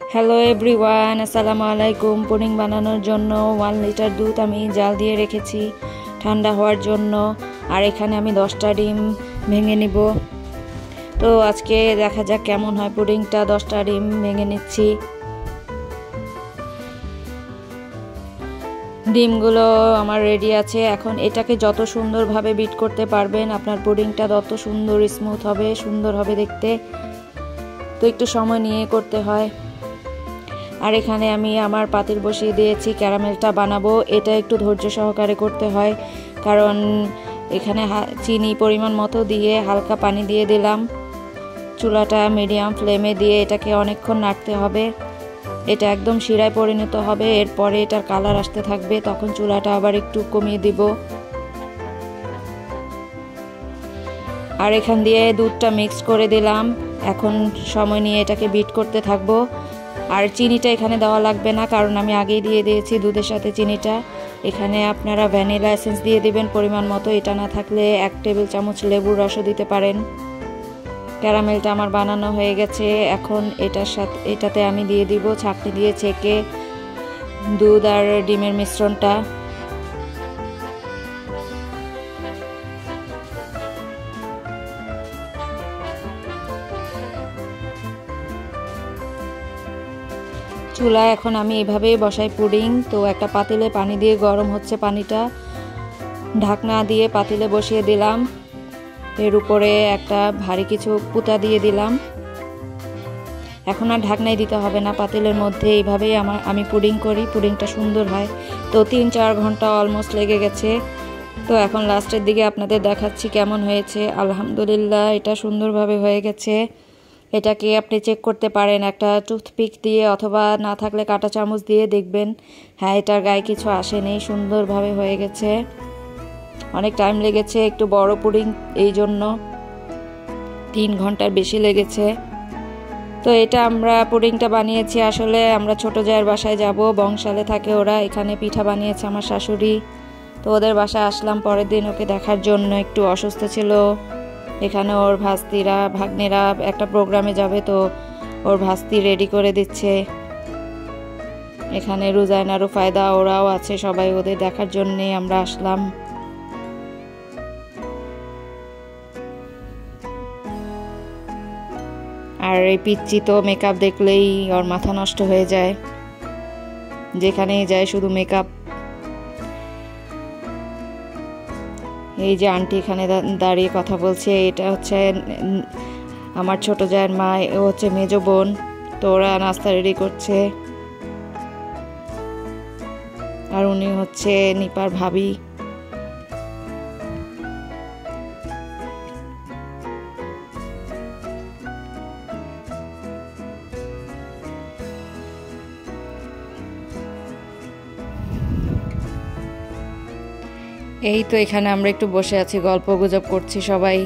Hello everyone আসসালামু আলাইকুম pudding বানানোর জন্য ওয়ান লিটার দুধ আমি জাল দিয়ে রেখেছি ঠান্ডা হওয়ার জন্য। আর এখানে আমি দশটা ডিম ভেঙে নিব। তো আজকে দেখা যাক কেমন হয় পুডিংটা। দশটা ডিম ভেঙে নিচ্ছি। ডিমগুলো আমার রেডি আছে। এখন এটাকে যত সুন্দরভাবে বিট করতে পারবেন, আপনার পুডিংটা তত সুন্দর স্মুথ হবে, সুন্দর হবে দেখতে। তো একটু সময় নিয়ে করতে হয়। আর এখানে আমি আমার পাতিল বসিয়ে দিয়েছি, ক্যারামেলটা বানাবো। এটা একটু ধৈর্য সহকারে করতে হয়, কারণ এখানে চিনি পরিমাণ মতো দিয়ে হালকা পানি দিয়ে দিলাম। চুলাটা মিডিয়াম ফ্লেমে দিয়ে এটাকে অনেকক্ষণ নাড়তে হবে। এটা একদম শিরায় পরিণত হবে, এরপরে এটার কালার আসতে থাকবে, তখন চুলাটা আবার একটু কমিয়ে দিব। আর এখান দিয়ে দুধটা মিক্স করে দিলাম। এখন সময় নিয়ে এটাকে বিট করতে থাকব। আর চিনিটা এখানে দেওয়া লাগবে না, কারণ আমি আগেই দিয়ে দিয়েছি দুধের সাথে চিনিটা। এখানে আপনারা ভ্যানিলা এসেন্স দিয়ে দেবেন পরিমাণ মতো, এটা না থাকলে এক টেবিল চামচ লেবুর রসও দিতে পারেন। ক্যারামেলটা আমার বানানো হয়ে গেছে, এখন এটার সাথে, এটাতে আমি দিয়ে দিব, ছাকনি দিয়ে ছেঁকে দুধ আর ডিমের মিশ্রণটা। চুলা এখন আমি এভাবেই বসাই পুডিং। তো একটা পাতিলে পানি দিয়ে গরম হচ্ছে পানিটা। ঢাকনা দিয়ে পাতিলে বসিয়ে দিলাম। এর উপরে একটা ভারী কিছু পুতা দিয়ে দিলাম। এখন আর ঢাকনাই দিতে হবে না, পাতিলের মধ্যে এইভাবেই আমার আমি পুডিং করি, পুডিংটা সুন্দর হয়। তো তিন চার ঘণ্টা অলমোস্ট লেগে গেছে। তো এখন লাস্টের দিকে আপনাদের দেখাচ্ছি কেমন হয়েছে। আলহামদুলিল্লাহ, এটা সুন্দরভাবে হয়ে গেছে। এটাকে আপনি চেক করতে পারেন, একটা টুথপিক দিয়ে অথবা না থাকলে কাটা চামচ দিয়ে দেখবেন। হ্যাঁ এটার গায়ে কিছু আসেনি সুন্দরভাবে হয়ে গেছে। অনেক টাইম লেগেছে, একটু বড় পুডিং এই জন্য। তিন ঘণ্টার বেশি লেগেছে। তো এটা আমরা পুডিংটা বানিয়েছি আসলে, আমরা ছোট জায়ের বাসায় যাব, বংশালে থাকে ওরা, এখানে পিঠা বানিয়েছে আমার শাশুড়ি। তো ওদের বাসায় আসলাম, পরের দিন ওকে দেখার জন্য, একটু অসুস্থ ছিল। এখানে ওর ভাস্তিরা, ভাগ্নেরা একটা প্রোগ্রামে যাবে তো ওর ভাস্তি রেডি করে দিচ্ছে। এখানে রুজাইনা ফায়দা, ওরাও আছে সবাই ওদের দেখার জন্যে আমরা আসলাম। আর এই পিচ্ছি তো মেকআপ দেখলেই ওর মাথা নষ্ট হয়ে যায়। যেখানেই যায় শুধু মেকআপ এই যে আন্টি এখানে দাঁড়িয়ে কথা বলছে, এটা হচ্ছে আমার ছোট জায়ের মা, ও হচ্ছে মেজ বোন, তো ওরা নাস্তা রেডি করছে। আর উনি হচ্ছে নিপার ভাবি। এই তো এখানে আমরা একটু বসে আছি, গল্প গুজব করছি সবাই।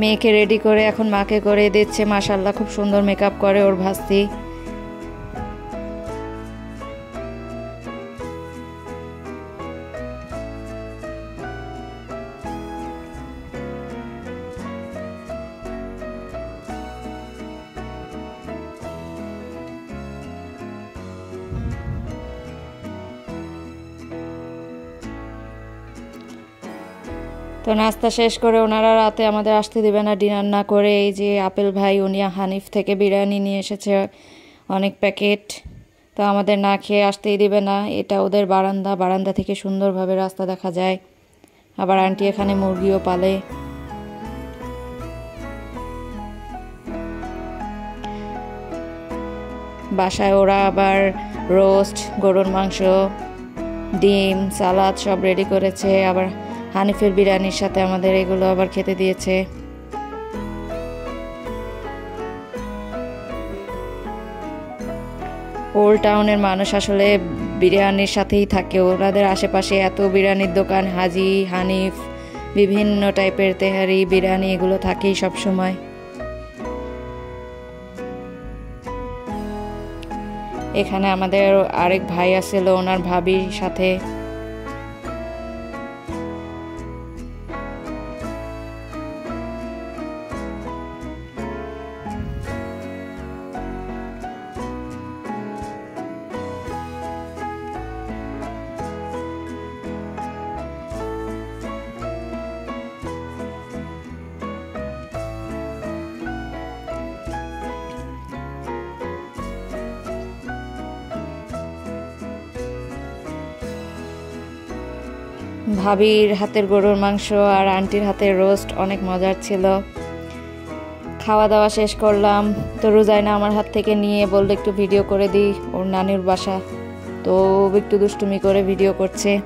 মেয়েকে রেডি করে, এখন মাকে করে দিচ্ছে মাসাল্লাহ খুব সুন্দর মেকআপ করে ওর ভাস্তি। তো নাস্তা শেষ করে ওনারা রাতে আমাদের আসতে দেবে না, ডিনার না করে। এই যে আপেল ভাই উনিয়া হানিফ থেকে বিরিয়ানি নিয়ে এসেছে অনেক প্যাকেট। তো আমাদের না খেয়ে আসতেই দিবে না। এটা ওদের বারান্দা বারান্দা থেকে সুন্দরভাবে রাস্তা দেখা যায়। আবার আন্টি এখানে মুরগিও পালে। বাসায় ওরা আবার রোস্ট, গরুর মাংস, ডিম, সালাদ সব রেডি করেছে। আবার হানিফের বিরিয়ানির সাথে আমাদের এগুলো আবার খেতে দিয়েছে। ওল্ড টাউনের মানুষ আসলে বিরিয়ানির সাথেই থাকে। ওনাদের আশেপাশে এত বিরিয়ানির দোকান, হাজি, হানিফ, বিভিন্ন টাইপের তেহারি, বিরিয়ানি এগুলো থাকেই সব সময়। এখানে আমাদের আরেক ভাই আছিল ওনার ভাবির সাথে। ভাবির হাতের গরুর মাংস আর আন্টির হাতের রোস্ট অনেক মজার ছিল। খাওয়া দাওয়া শেষ করলাম। তো রোজাইনা আমার হাত থেকে নিয়ে বলল, একটু ভিডিও করে দিই, ওর নানির বাসা। তো একটু দুষ্টুমি করে ভিডিও করছে।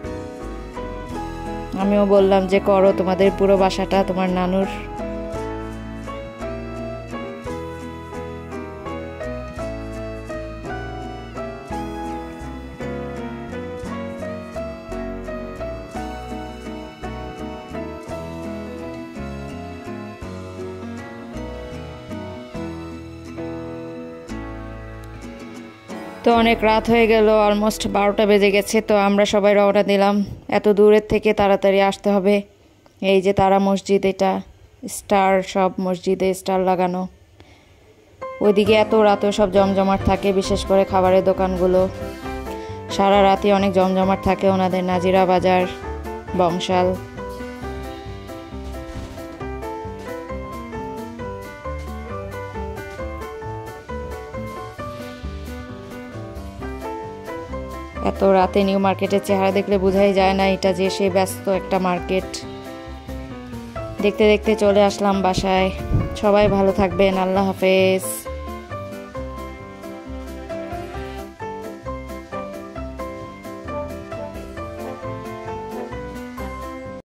আমিও বললাম যে, করো, তোমাদের পুরো বাসাটা, তোমার নানুর তো অনেক রাত হয়ে গেল অলমোস্ট বারোটা বেজে গেছে, তো আমরা সবাই রওনা দিলাম। এত দূরের থেকে তাড়াতাড়ি আসতে হবে। এই যে তারা মসজিদ, এটা স্টার, সব মসজিদে স্টার লাগানো। ওইদিকে এত রাতেও সব জমজমাট থাকে, বিশেষ করে খাবারের দোকানগুলো। সারা রাতে অনেক জমজমাট থাকে ওনাদের, নাজিরা বাজার, বংশাল। এত রাতে নিউ মার্কেটের চেহারা দেখলে বোঝাই যায় না এটা যে সে ব্যস্ত একটা মার্কেট। দেখতে দেখতে চলে আসলাম বাসায়। সবাই ভালো থাকবেন, আল্লাহ হাফেজ।